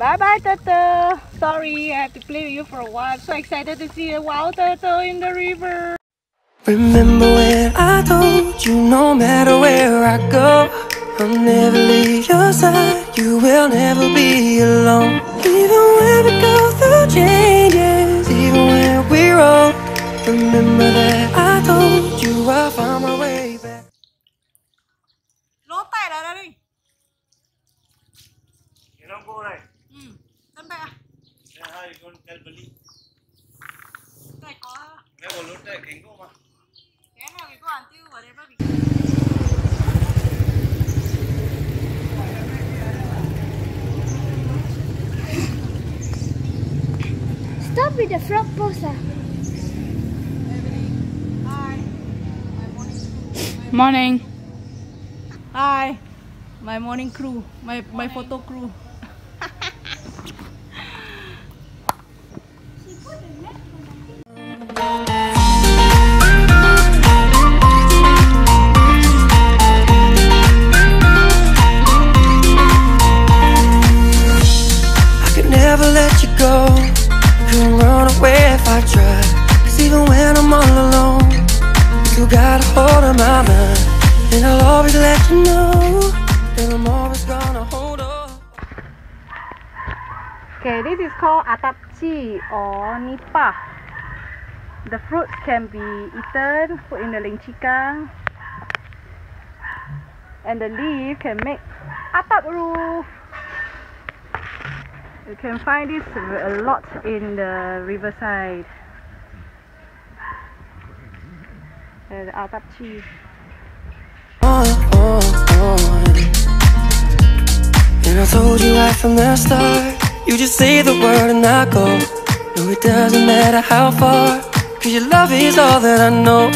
Bye bye, turtle. Sorry, I have to play with you for a while. So excited to see a wild turtle in the river. Remember when I told you no matter where I go, I'll never leave your side. You will never be alone. Even when we go through changes, even when we're old, remember that I told Stop with the frog crew. Morning. Hi. My morning crew. My my photo crew. Always let you know that I'm always gonna hold on. Okay, this is called atapchi or nipa. The fruits can be eaten, put in the lingchikang. And the leaf can make atap roof. You can find this a lot in the riverside. Uh, the atapchi. I told you right from the start You just say the word and I go. No, it doesn't matter how far Cause your love is all that I know.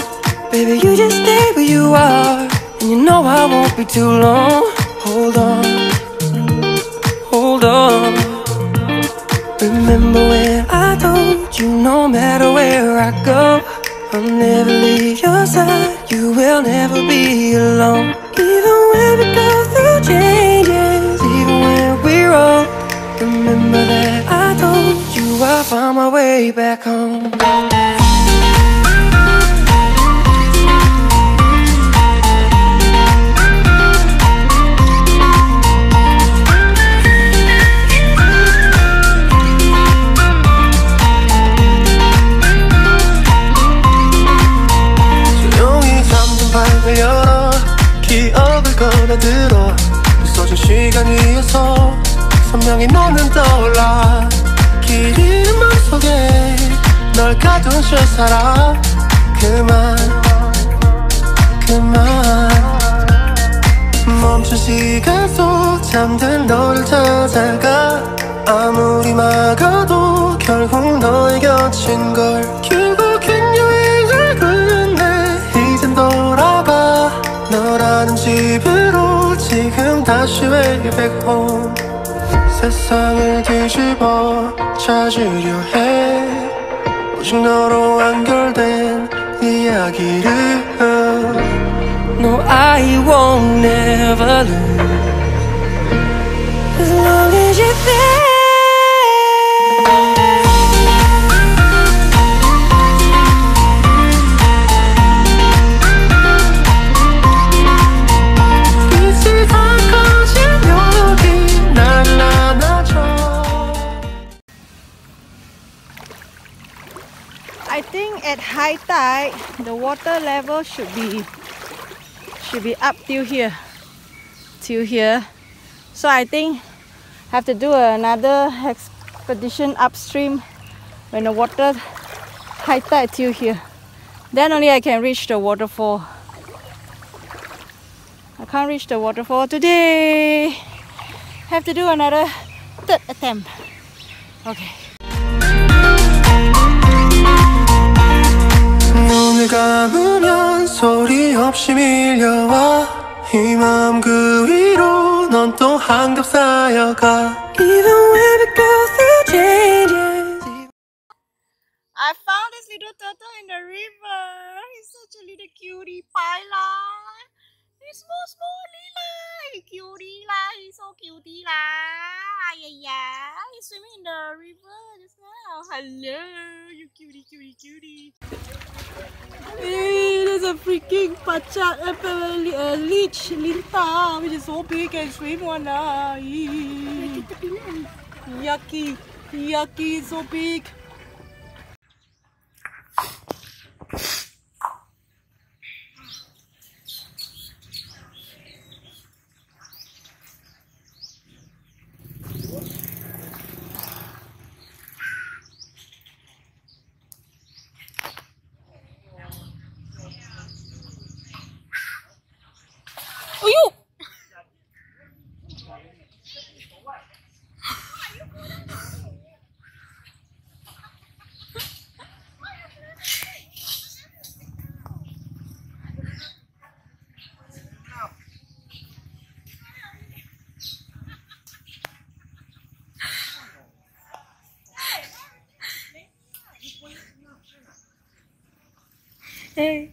Baby, you just stay where you are And you know I won't be too long. Hold on Hold on. Remember when I told you no matter where I go I'll never leave your side You will never be alone. Even when 선명히 너는 떠올라. 길 잃은 맘속에 널 가둔 채 살아 그만 그만. 멈춘 시간 속 잠든 너를 찾아가. 아무리 막아도 결국 너의 곁인 걸. 결국엔 여행을 끝내 이젠 돌아가. 너라는 집으로 지금 다시 way back home 세상을 뒤집어 찾으려 해. 오직 너로 완결된 이야기를 No, I won't never lose high tide the water level should be should be up till here till here. So I think have to do another expedition upstream when the water high tide till here. Then only I can reach the waterfall. I can't reach the waterfall today. Have to do another third attempt. Okay 밀려와 이 마음 그 위로 넌 또 한겹 쌓여가 Even when we go through changes I found this little turtle in the river. He's such a little cutie, Paila. It's small, small Lila. Cutie lah. He's so cutie lah. Yeah, yeah. He's swimming in the river just now. Hello, you cutie, cutie, cutie. Hey, there's a freaking pachat, uh, uh, leech, linta, which is so big and swim one. Eee. Yucky, yucky, so big. 嗯，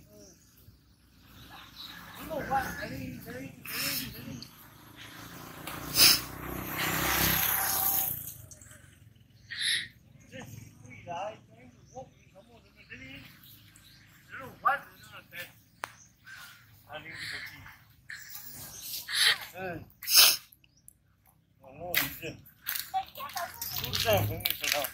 我我不是，不是不是。